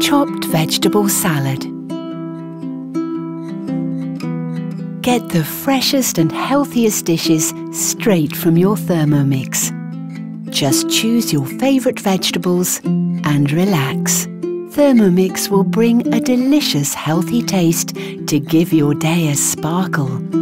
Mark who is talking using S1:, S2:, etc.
S1: Chopped vegetable salad. Get the freshest and healthiest dishes straight from your Thermomix. Just choose your favourite vegetables and relax. Thermomix will bring a delicious healthy taste to give your day a sparkle.